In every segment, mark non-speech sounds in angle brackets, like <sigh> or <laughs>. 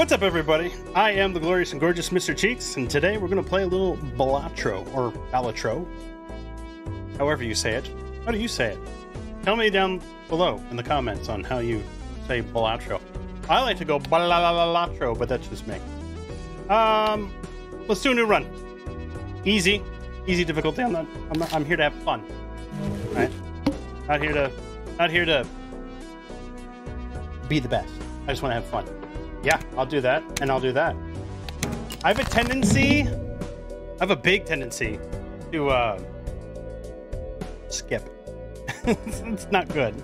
What's up, everybody? I am the glorious and gorgeous Mr. Cheeks, and today we're going to play a little Balatro, or Balatro, however you say it. How do you say it? Tell me down below in the comments on how you say Balatro. I like to go Balatro, but that's just me. Um, let's do a new run. Easy, easy difficulty. I'm not. I'm, not, I'm here to have fun. All right? Not here to. Not here to be the best. I just want to have fun. Yeah, I'll do that, and I'll do that. I have a tendency, I have a big tendency to uh, skip. <laughs> it's not good.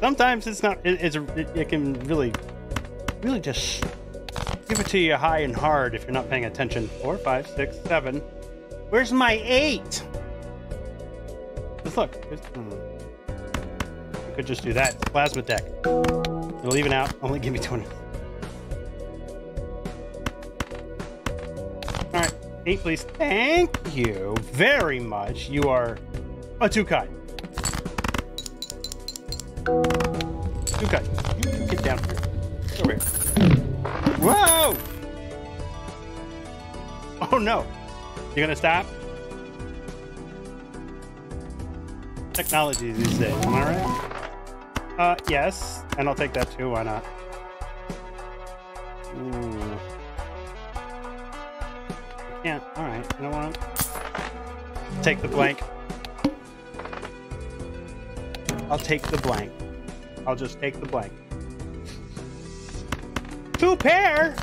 Sometimes it's not. It, it's it, it can really, really just give it to you high and hard if you're not paying attention. Four, five, six, seven. Where's my eight? Just look. hmm. I could just do that. Plasma deck. It'll even out. Only give me 20. Alright. Eight, please. Thank you very much. You are a two kind. Too kind. Get down here. Over here. Whoa! Oh no. You're gonna stop? Technology these days, am I right? Uh, yes, and I'll take that too. Why not? Ooh. Yeah. All right. You know what? Take the blank. I'll take the blank. I'll just take the blank. Two pair.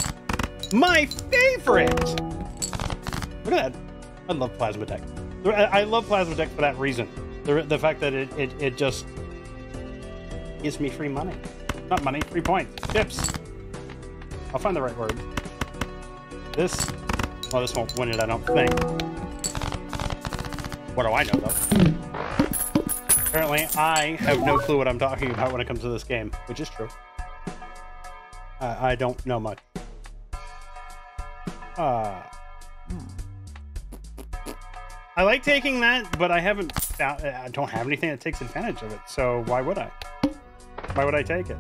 My favorite. Look at that. I love plasma deck. I love plasma deck for that reason. The, the fact that it, it, it just gives me free money. Not money, free points. Chips. I'll find the right word. This, well, this won't win it, I don't think. What do I know, though? Apparently, I have no clue what I'm talking about when it comes to this game, which is true. I don't know much. Uh, I like taking that, but I haven't I don't have anything that takes advantage of it, so why would I? Why would I take it?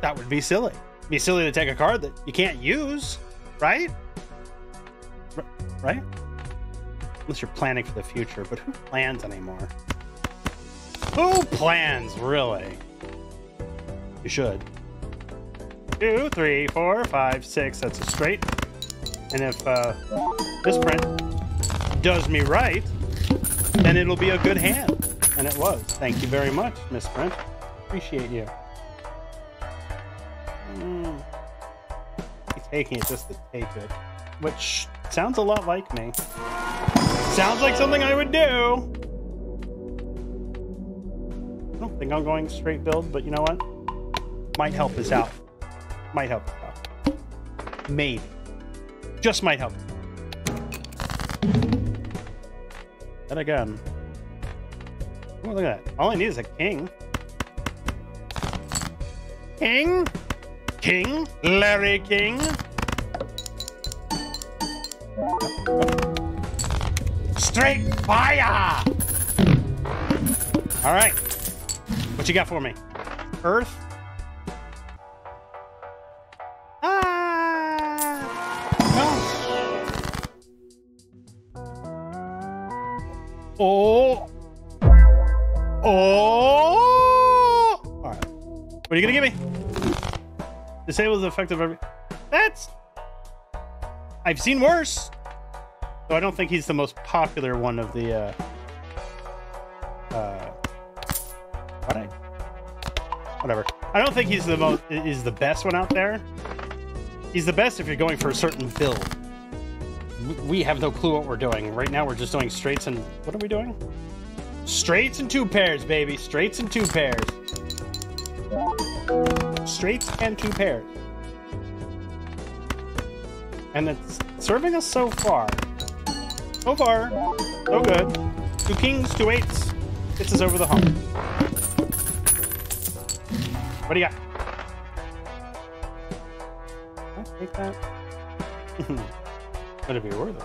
That would be silly. It'd be silly to take a card that you can't use, right? R right? Unless you're planning for the future, but who plans anymore? Who plans, really? You should. Two, three, four, five, six. That's a straight. And if uh, this print does me right, then it'll be a good hand. And it was. Thank you very much, Misprint appreciate you. Mm. He's taking it just to take it. Which sounds a lot like me. Sounds like something I would do! I don't think I'm going straight build, but you know what? Might help us out. Might help us out. Maybe. Just might help. And again. Oh, look at that. All I need is a king. King? King? Larry King? Straight fire! All right. What you got for me? Earth? Disable the effect every. That's. I've seen worse. So I don't think he's the most popular one of the. Uh, uh, what I, whatever. I don't think he's the most is the best one out there. He's the best if you're going for a certain build. We have no clue what we're doing. Right now we're just doing straights and what are we doing? Straights and two pairs, baby. Straights and two pairs. Straights and two pairs. And it's serving us so far. So far, so good. Two kings, two eights. Gets us over the hump. What do you got? I'll take that. <laughs> It'd be worth it.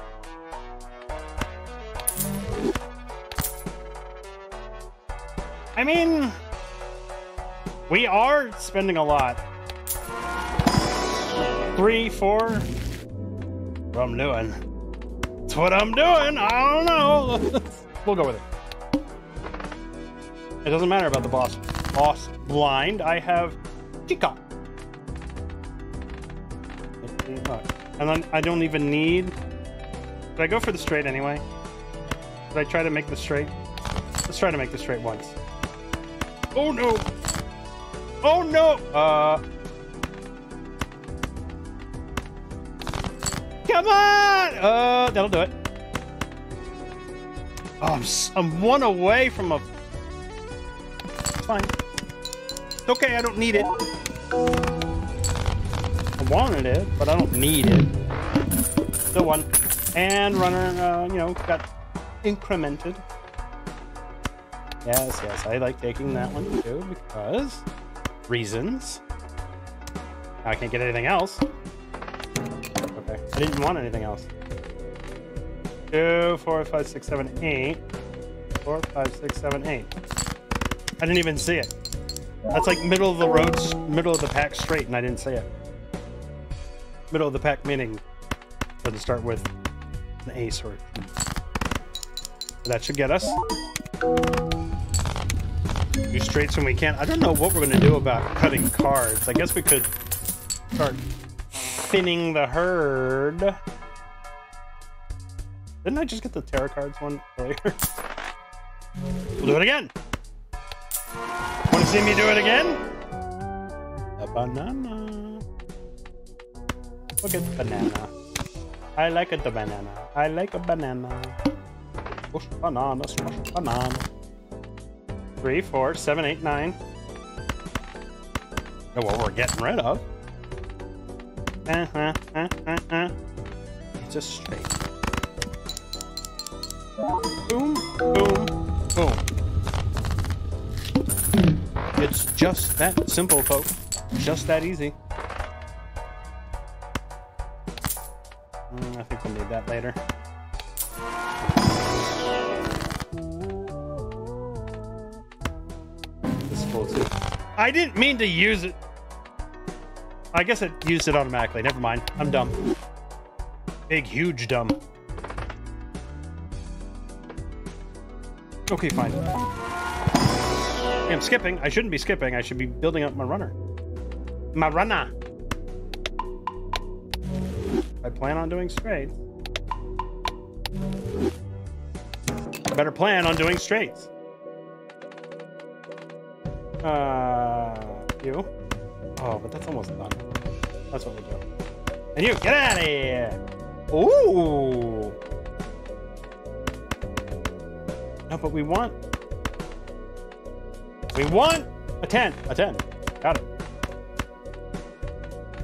I mean, we are spending a lot. Three, four. What I'm doing. It's what I'm doing. I don't know. <laughs> we'll go with it. It doesn't matter about the boss. Boss blind. I have Chicot. And then I don't even need. Did I go for the straight anyway? Did I try to make the straight? Let's try to make the straight once. Oh no! Oh no! Uh. Come on! Uh, that'll do it. Oh, I'm, I'm one away from a. It's fine. It's okay, I don't need it. I wanted it, but I don't need it. Still one. And runner, uh, you know, got incremented. Yes, yes, I like taking that one too because reasons. I can't get anything else. Okay, I didn't want anything else. Two, four, five, six, seven, eight. Four, five, six, seven, eight. I didn't even see it. That's like middle of the road, middle of the pack straight, and I didn't see it. Middle of the pack meaning doesn't start with an ace or. That should get us do straights when we can. I don't know what we're going to do about cutting cards. I guess we could start thinning the herd. Didn't I just get the tarot cards one earlier? we'll do it again. Want to see me do it again? A banana. Look at the banana. I like a banana. I like a banana. Banana, banana. Three, four, seven, eight, nine. Know what we're getting rid of. Uh, uh, uh, uh, uh. It's a straight. Boom, boom, boom. It's just that simple, folks. Just that easy. Mm, I think we'll need that later. I didn't mean to use it. I guess it used it automatically. Never mind. I'm dumb. Big, huge dumb. Okay, fine. I'm skipping. I shouldn't be skipping. I should be building up my runner. My runner. I plan on doing straights. Better plan on doing straights. Uh, you? Oh, but that's almost done. That's what we'll do. And you, get out of here! Ooh! No, but we want... We want a 10. A 10. Got it.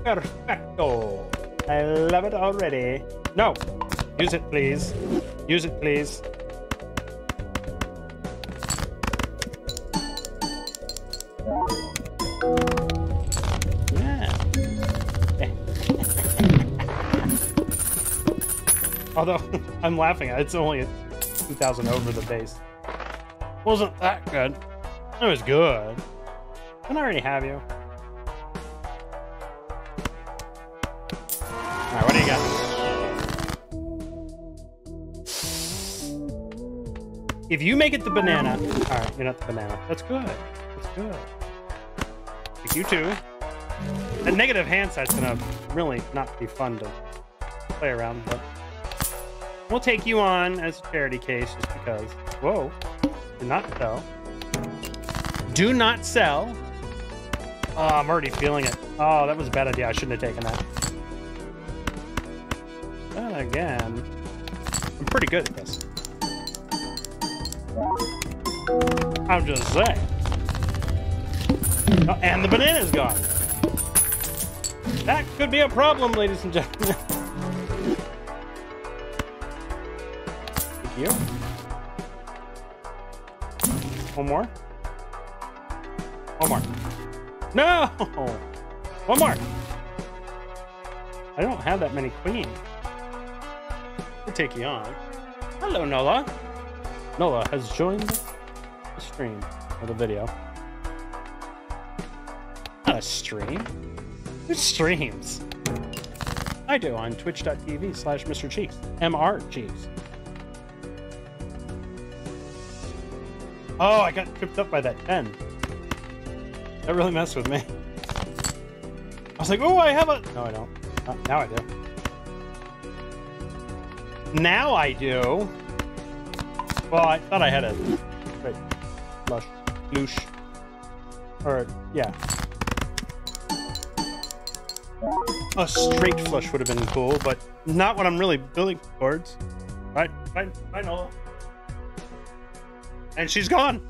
Perfecto. I love it already. No. Use it, please. Use it, please. Although, <laughs> I'm laughing. It's only 2,000 over the base. Wasn't that good. It was good. Didn't I already have you? Alright, what do you got? If you make it the banana... Alright, you're not the banana. That's good. That's good. You too. That negative hand sight's gonna really not be fun to play around, but... We'll take you on as a charity case just because. Whoa. Do not sell. Do not sell. Oh, I'm already feeling it. Oh, that was a bad idea. I shouldn't have taken that. Then again, I'm pretty good at this. I'm just saying. Oh, and the banana's gone. That could be a problem, ladies and gentlemen. <laughs> you. One more. One more. No! <laughs> One more. I don't have that many queens. We'll take you on. Hello, Nola. Nola has joined the stream or the video. Not a stream. Who streams? I do on twitch.tv slash Mr. Cheeks. MR Cheeks. Oh, I got tripped up by that 10. That really messed with me. I was like, oh, I have a... No, I don't. Uh, now I do. Now I do. Well, I thought I had a... Wait. Flush. Loosh. Or, yeah. A straight flush would have been cool, but not what I'm really building towards. Right, right, right, Nola. And she's gone.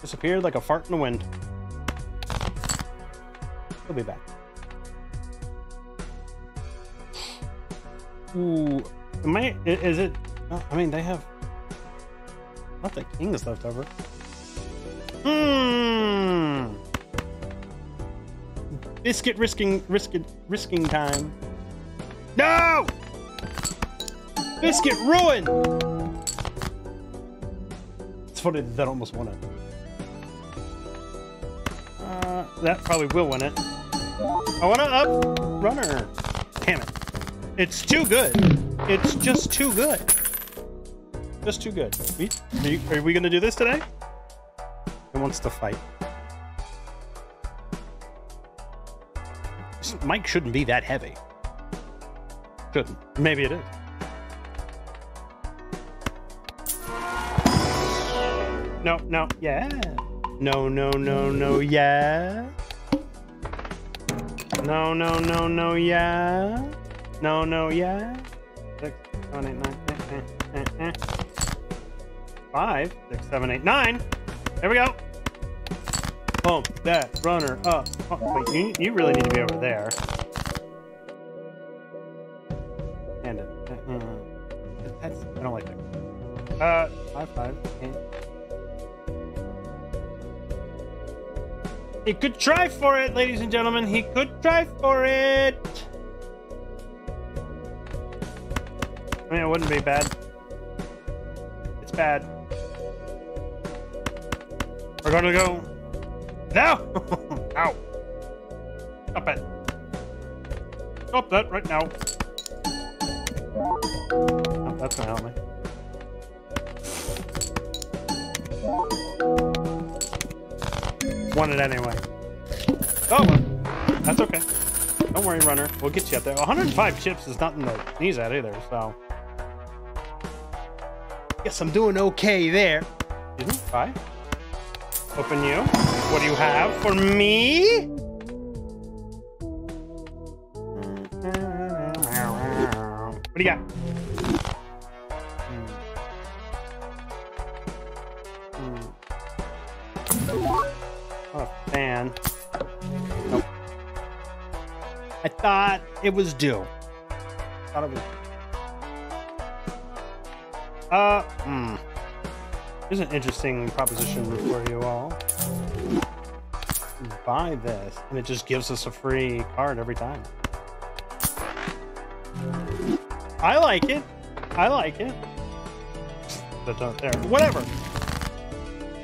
Disappeared like a fart in the wind. He'll be back. Ooh, am I? Is it? I mean, they have not the kings left over. Hmm. Biscuit risking, risking, risking time. No! Biscuit ruin! That almost won it. Uh, that probably will win it. I want to up runner. Damn it. It's too good. It's just too good. Just too good. Are, you, are we gonna do this today? Who wants to fight? This mic shouldn't be that heavy. Shouldn't. Maybe it is. No, no, yeah. No, no, no, no, yeah. No, no, no, no, yeah. No, no, yeah. Six, seven, eight, nine, eh, eh, eh. Five, six, seven, eight, nine. There we go. Boom. That runner up. Oh, wait, you, you really need to be over there. He could try for it, ladies and gentlemen. He could try for it. I mean, it wouldn't be bad. It's bad. We're gonna go. No! <laughs> Ow! Stop it. Stop that right now. Oh, that's gonna help me. Want it anyway. Oh, well. That's okay. Don't worry, runner. We'll get you up there. 105 chips is nothing to sneeze at either, so... Guess I'm doing okay there. Excuse me? Five. Open you. What do you have for me? What do you got? Thought it was due. Thought it was. Uh, hmm. Here's an interesting proposition for you all. Buy this, and it just gives us a free card every time. I like it. I like it. That's not there. Whatever.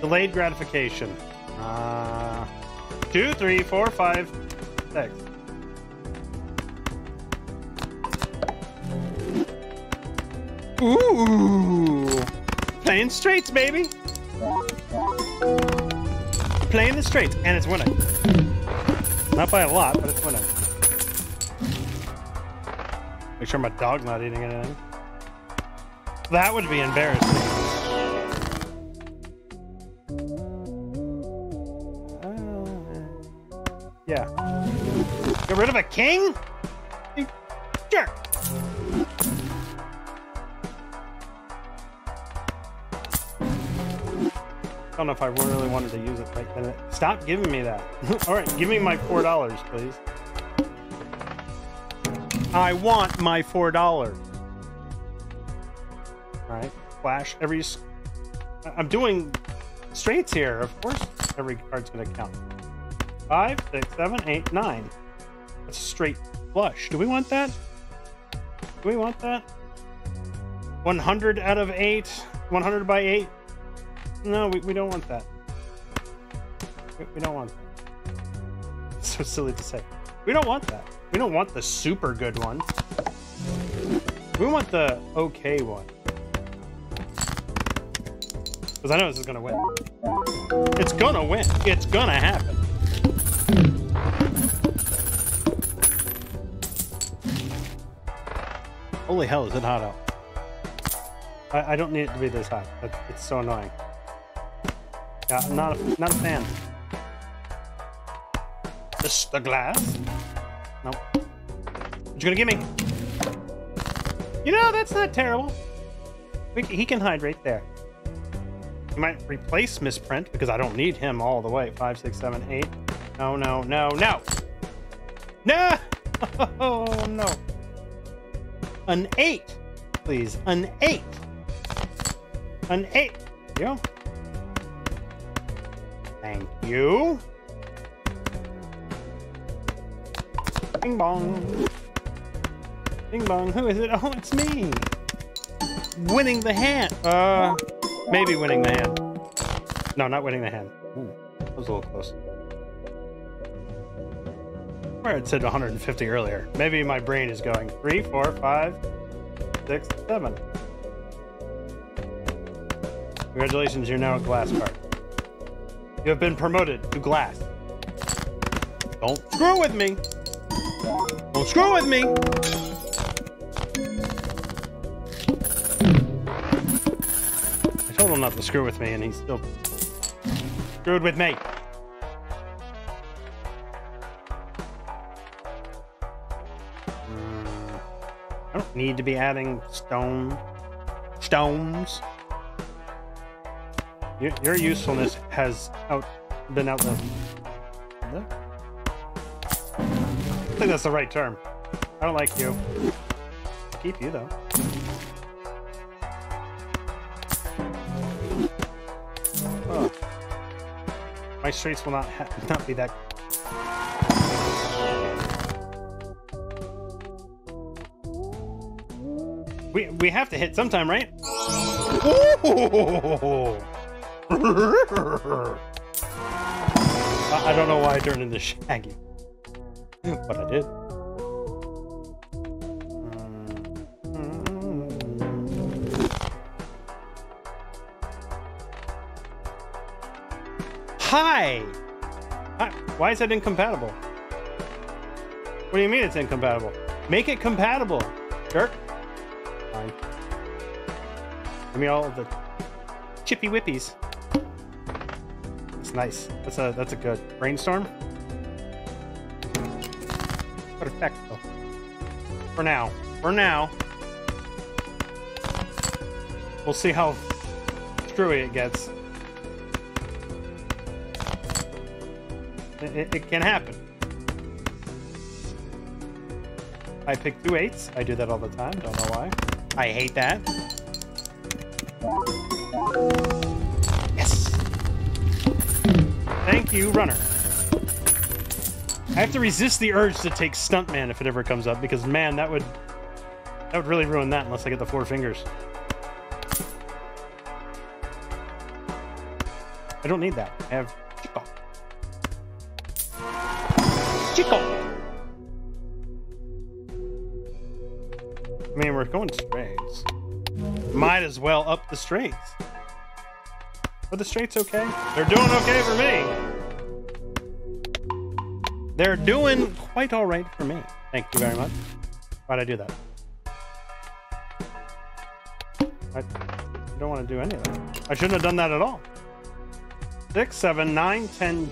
Delayed gratification. Uh, two, three, four, five, six. Ooh. Playing straights, baby. Playing the straights, and it's winning. Not by a lot, but it's winning. Make sure my dog's not eating in. That would be embarrassing. Uh, yeah. Get rid of a king? Don't know if I really wanted to use it right then. Stop giving me that. <laughs> All right, give me my four dollars, please. I want my four dollars. All right, flash every. I'm doing straights here. Of course, every card's gonna count. Five, six, seven, eight, nine. That's a straight flush. Do we want that? Do we want that? 100 out of 8. 100 by 8. No, we, we don't want that. We, we don't want that. <laughs> so silly to say. We don't want that. We don't want the super good one. We want the okay one. Because I know this is gonna win. It's gonna win. It's gonna happen. Holy hell, is it hot out? I, I don't need it to be this hot. It's so annoying. Yeah, not a, not a fan. This the glass? Nope. What you gonna give me? You know, that's not terrible. We, he can hide right there. You might replace Misprint because I don't need him all the way. Five, six, seven, eight. No, no, no, no. No! <laughs> Oh, no. An eight, please. An eight. An eight. There you. Thank you. Bing bong. Bing bong. Who is it? Oh, it's me. Winning the hand. Uh, maybe winning the hand. No, not winning the hand. Ooh, that was a little close. Where it said 150 earlier. Maybe my brain is going three, four, five, six, seven. Congratulations, you're now a glass card. You have been promoted to glass. Don't screw with me! Don't screw with me! I told him not to screw with me, and he's still screwed with me. Mm, I don't need to be adding stone stones. Your, your usefulness has out been outlived. I think that's the right term. I don't like you. I'll keep you though. Oh. My streets will not <laughs> not be that. We we have to hit sometime, right? Ooh! <laughs> I don't know why I turned into Shaggy, but I did. Hi! Hi! Why is that incompatible? What do you mean it's incompatible? Make it compatible, jerk. Fine. Give me all the chippy whippies nice. That's a that's a good brainstorm. Perfecto. For now. For now. We'll see how screwy it gets. It, it, it can happen. I pick two eights. I do that all the time. Don't know why. I hate that. Thank you, runner. I have to resist the urge to take Stuntman if it ever comes up, because man, that would that would really ruin that unless I get the four fingers. I don't need that. I have Chicot. Chicot! I mean, we're going straights. Might as well up the straights. Are the straights okay? They're doing okay for me. They're doing quite all right for me. Thank you very much. Why'd I do that? I don't want to do any of that. I shouldn't have done that at all. Six, seven, nine, ten.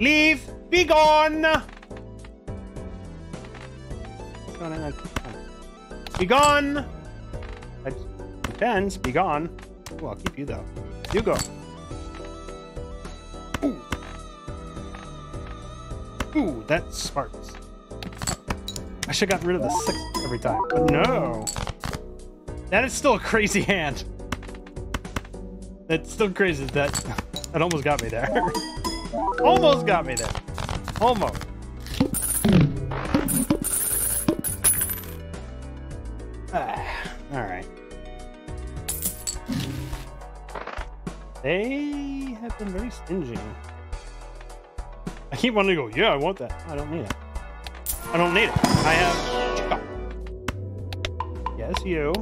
Leave! Be gone! Be gone! Tens, be gone. Oh, I'll keep you though. You go. Ooh. Ooh, that sparks. I should have gotten rid of the six every time, but no. That is still a crazy hand. That's still crazy that that almost got me there. <laughs> almost got me there. Almost. They have been very stingy. I keep wanting to go, yeah, I want that. I don't need it. I don't need it. I have Yes, you.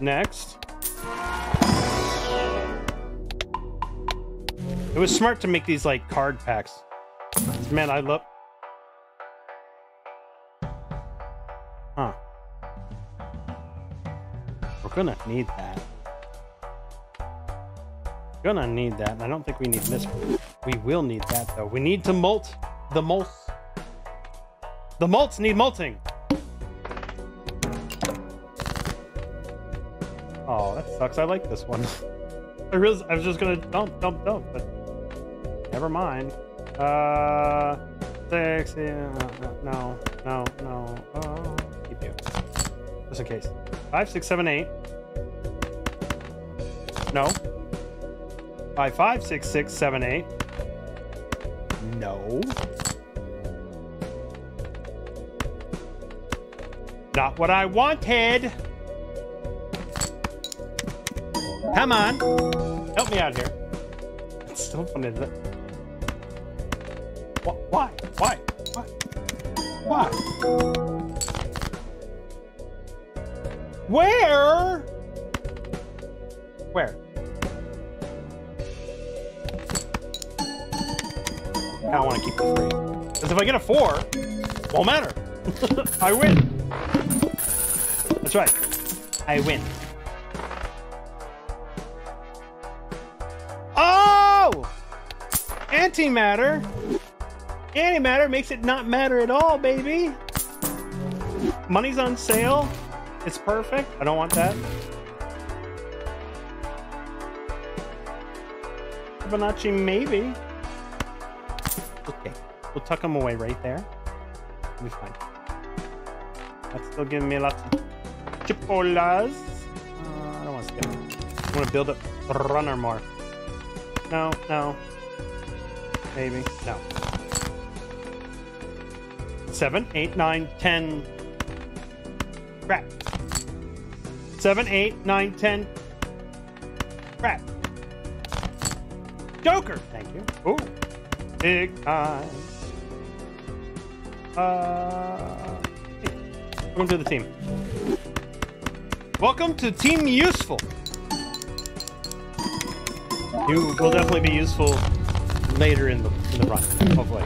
Next. It was smart to make these like card packs. Man, I love Huh. We're gonna need that. Gonna need that. I don't think we need this. We will need that though. We need to molt the molts. The molts need molting. Oh, that sucks. I like this one. <laughs> I was, I was just gonna dump, dump, dump, but never mind. Uh, six. Yeah, no, no, no. Uh, keep you. Just in case. Five, six, seven, eight. No. Five, five, six, six, seven, eight. No. Not what I wanted. Come on. Help me out here. It's still isn't it? Why? Why? Why? Why? Where? I want to keep the three. Because if I get a four, won't matter. <laughs> I win. That's right. I win. Oh! Antimatter. Antimatter makes it not matter at all, baby. Money's on sale. It's perfect. I don't want that. Fibonacci, maybe. We'll tuck them away right there. It'll be fine. That's still giving me lots of chipolas. Uh, I don't want to skip. I want to build up runner more. No, no. Maybe. No. Seven, eight, nine, ten. Crap. Seven, eight, nine, ten. Crap. Joker! Thank you. Ooh. Big time. Uh, welcome to the team. Welcome to Team Useful. You will definitely be useful later in the in the run, hopefully.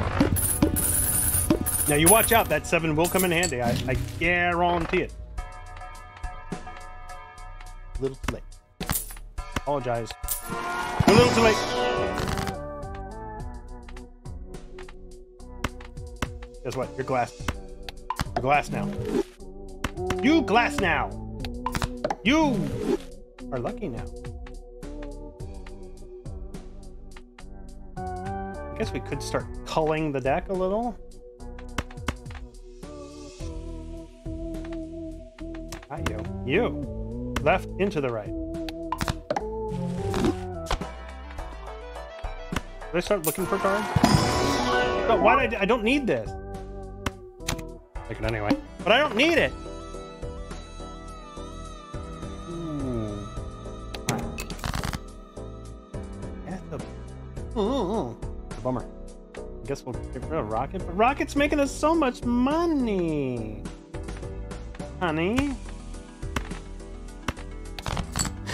Now you watch out, that seven will come in handy. I, I guarantee it. A little too late. Apologize. A little too late. Guess what? You're glass. You're glass now. You glass now. You are lucky now. I guess we could start culling the deck a little. Not you. You. Left into the right. Did I start looking for cards? No, why did I, I don't need this. It anyway. But I don't need it. Hmm. Ooh. Yeah, the, hmm. ooh, a bummer. I guess we'll get rid of Rocket, but Rocket's making us so much money. Honey.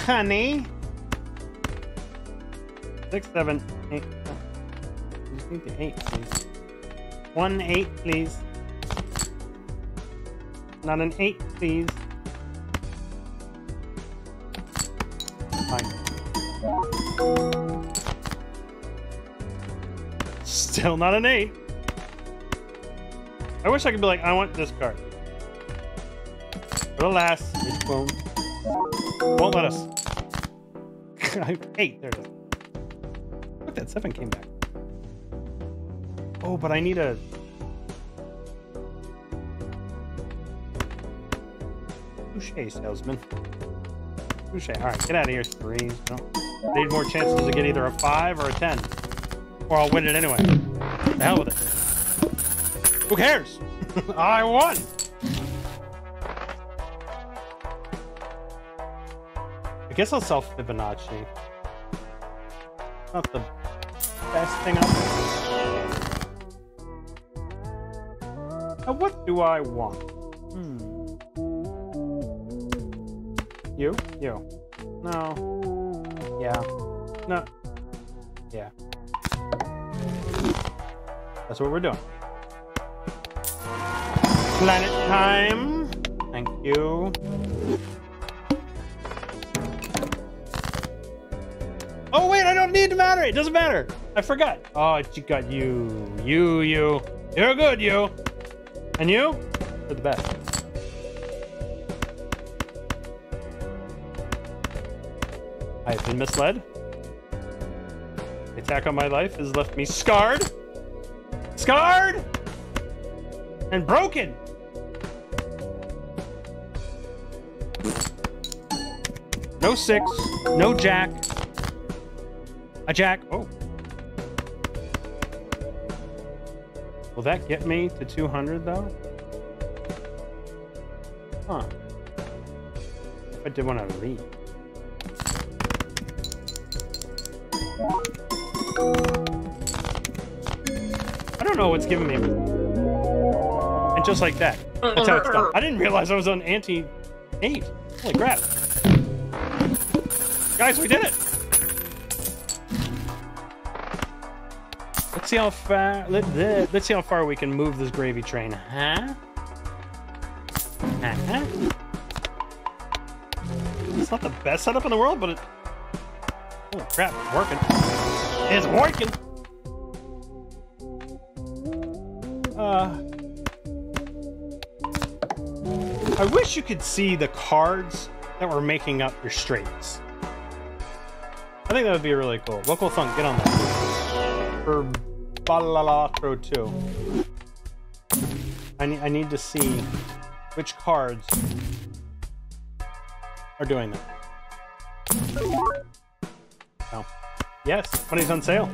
Honey. Six, seven, eight. Oh. Just need the eight, please. One eight, please. Not an eight, please. Fine. Still not an eight. I wish I could be like, I want this card. But alas, it won't. Won't let us. <laughs> eight, there it is. Look, that seven came back. Oh, but I need a Touche, salesman. Touche. Alright, get out of here, three. No. Need more chances to get either a five or a ten. Or I'll win it anyway. The hell with it. Who cares? <laughs> I won! I guess I'll sell Fibonacci. Not the best thing there. Now, what do I want? Hmm. You? You. No. Yeah. No. Yeah. That's what we're doing. Planet time. Thank you. Oh wait, I don't need to matter. It doesn't matter. I forgot. Oh, you got you. You, you. You're good, you. And you? You're the best. Been misled. Attack on my life has left me scarred. Scarred! And broken! No six, no jack. A jack. Oh. Will that get me to 200 though? Huh. I did want to leave. Don't know what's giving me. And just like that. That's how it's done. I didn't realize I was on ante 8. Holy crap. Guys, we did it! Let's see how far. Let, us see how far we can move this gravy train, huh? Huh? It's not the best setup in the world, but it. Holy crap! It's working. It's working. Uh. I wish you could see the cards that were making up your straights. I think that would be really cool. Local Thunk, get on that. For Balalatro 2. I need, I need to see which cards are doing that. Oh. Yes, money's on sale.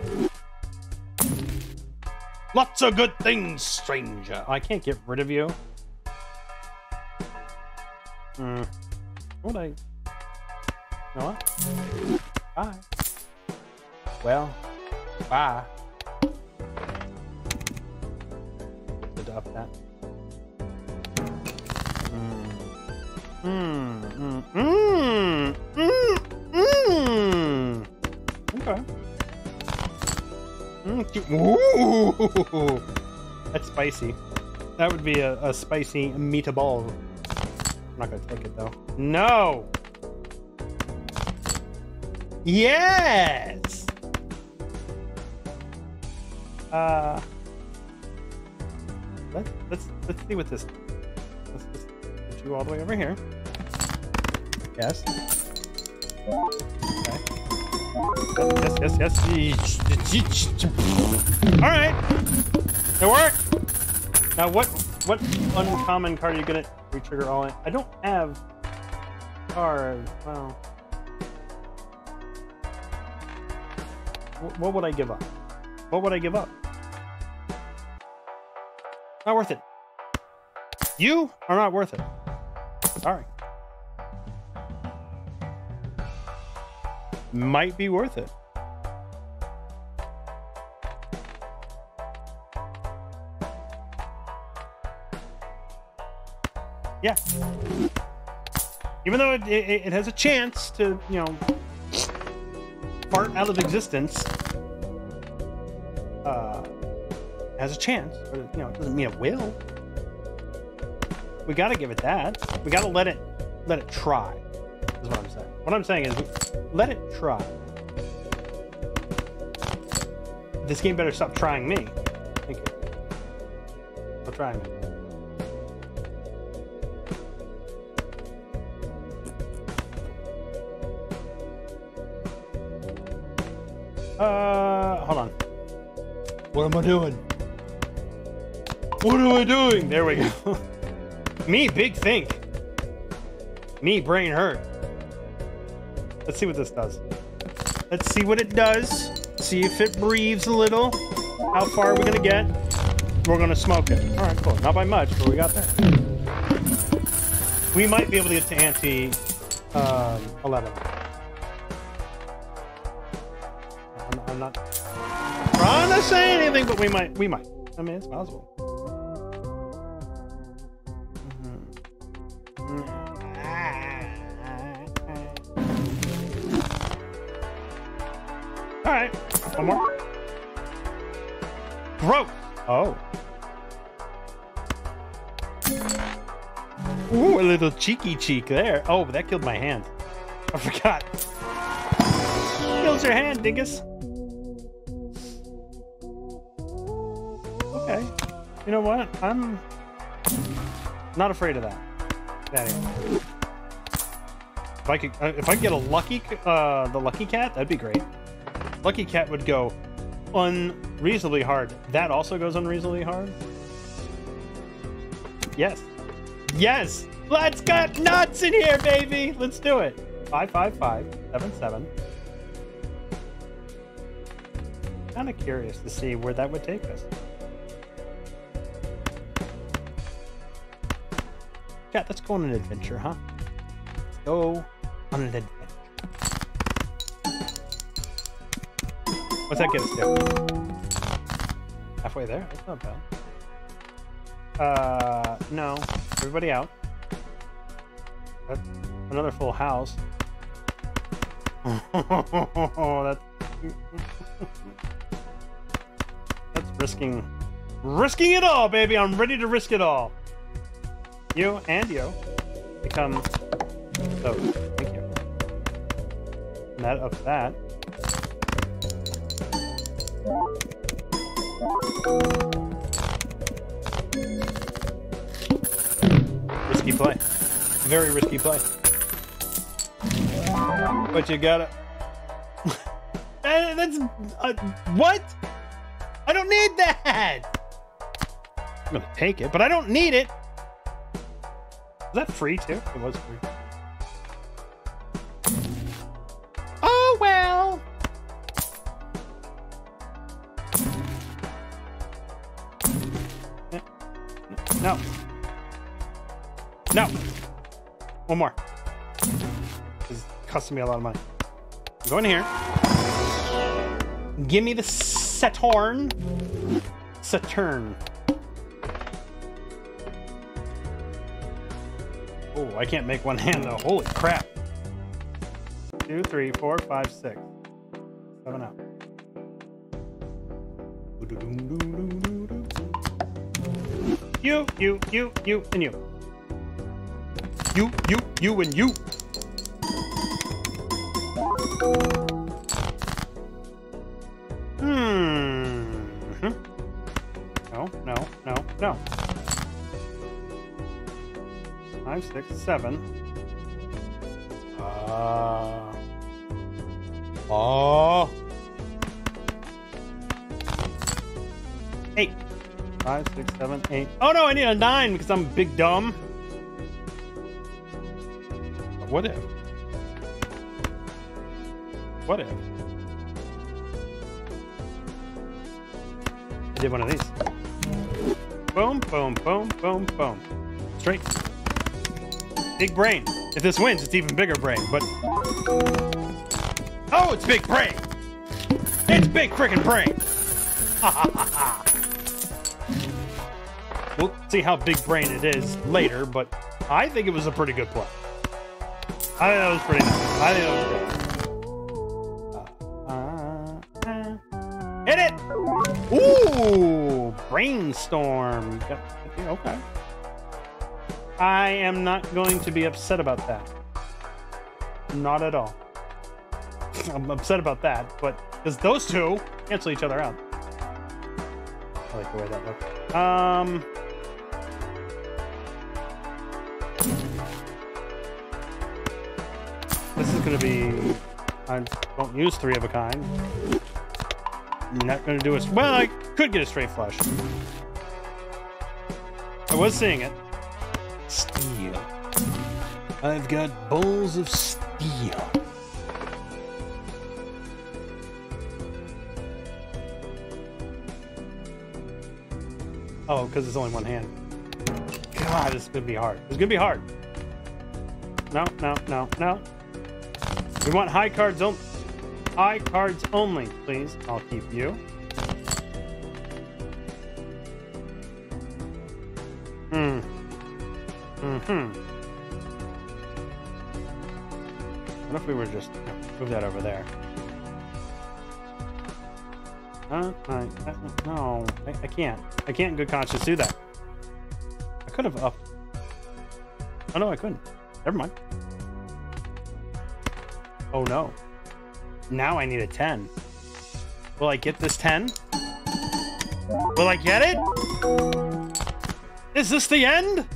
Lots of good things, stranger. I can't get rid of you. Hmm. What I... What? Bye. Well, bye. Adopt that. Mmm. Mmm. Mmm. Mmm. Mmm. Mm. Okay. Ooh. That's spicy. That would be a, a spicy meatball. I'm not gonna take it though. No! Yes! Uh, let, let's let's see what this. Let's just put you all the way over here. Yes. Yes, yes, yes, yes. All right. It worked. Now, what what uncommon card are you gonna retrigger all in? I don't have cards. Well. What would I give up? What would I give up? Not worth it. You are not worth it. Sorry. Might be worth it. Yeah. Even though it, it, it has a chance to, you know, fart out of existence uh, has a chance, but you know, it doesn't mean it will. We got to give it that. We got to let it let it try. Is what I'm saying. What I'm saying is, let it try. This game better stop trying me. Thank you. Stop trying me. Uh, hold on. What am I doing? What am I doing? There we go. <laughs> Me, big think. Me, brain hurt. Let's see what this does. Let's see what it does. See if it breathes a little. How far are we gonna get? We're gonna smoke it. All right, cool. Not by much, but we got there. We might be able to get to ante um, 11. not trying to say anything, but we might. We might. I mean, it's possible. Oh. Ooh, a little cheeky cheek there. Oh, that killed my hand. I forgot. Kills your hand, dingus. Okay. You know what? I'm not afraid of that. If I could, uh, if I could get a lucky, uh, the lucky cat, that'd be great. Lucky cat would go unreasonably hard. That also goes unreasonably hard. Yes. Yes! Let's get nuts in here, baby! Let's do it. 55577. Kind of curious to see where that would take us. Yeah, let's go on an adventure, huh? Let's go on an adventure. What's that get us to? Halfway there? That's not bad. Uh, no. Everybody out. That's another full house. <laughs> that's that's risking risking it all, baby. I'm ready to risk it all. You and you become so. Thank you. And that of that. Risky play. Very risky play. But you gotta. <laughs> That's uh, what? I don't need that. I'm gonna take it, but I don't need it. Was that free too? It was free. No. One more. This is costing me a lot of money. Go in here. Give me the Saturn. Saturn. Oh, I can't make one hand though. Holy crap. Two, three, four, five, six. Seven out. You, you, you, you, and you. You, you, you, and you. Hmm. No, no, no, no. Five, six, seven. Uh. Oh. Eight. Five, six, seven, eight. Oh no, I need a nine because I'm big dumb. What if? What if? I did one of these. Boom, boom, boom, boom, boom. Straight. Big brain. If this wins, it's even bigger brain, but... Oh, it's big brain! It's big freaking brain! Ha ha ha ha! We'll see how big brain it is later, but I think it was a pretty good play. I think that was pretty nice. I think that was good. Hit it! Ooh! Brainstorm. Okay. I am not going to be upset about that. Not at all. I'm upset about that, but because those two cancel each other out. I like the way that looks. Um. This is going to be... I don't use three of a kind. I'm not going to do it. Well, I could get a straight flush. I was seeing it. Steel. I've got balls of steel. Oh, because it's only one hand. God, this is going to be hard. It's going to be hard. No, no, no, no. We want high cards only. High cards only, please. I'll keep you. Hmm. Mm-hmm. What if we were just move that over there? Uh, I, I, no, I, I can't. I can't in good conscience do that. I could have upped. Oh no, I couldn't. Never mind. Oh no. Now I need a 10. Will I get this 10? Will I get it? Is this the end?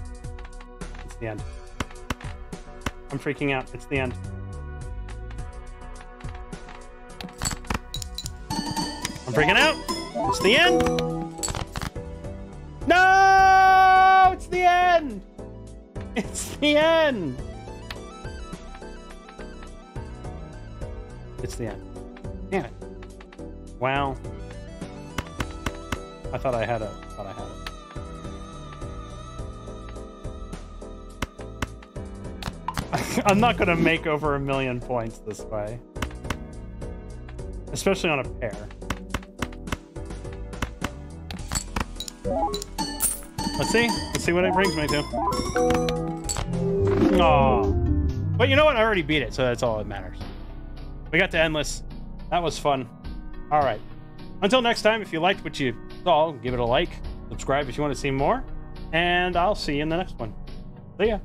It's the end. I'm freaking out. It's the end. I'm freaking out. It's the end. No! It's the end. It's the end. It's the end. Damn it. Wow. I thought I had a thought I had it. <laughs> I'm not gonna make over a million points this way. Especially on a pair. Let's see. Let's see what it brings me to. Aw. But you know what? I already beat it, so that's all that matters. We got to Endless. That was fun. All right. Until next time, if you liked what you saw, give it a like. Subscribe if you want to see more. And I'll see you in the next one. See ya.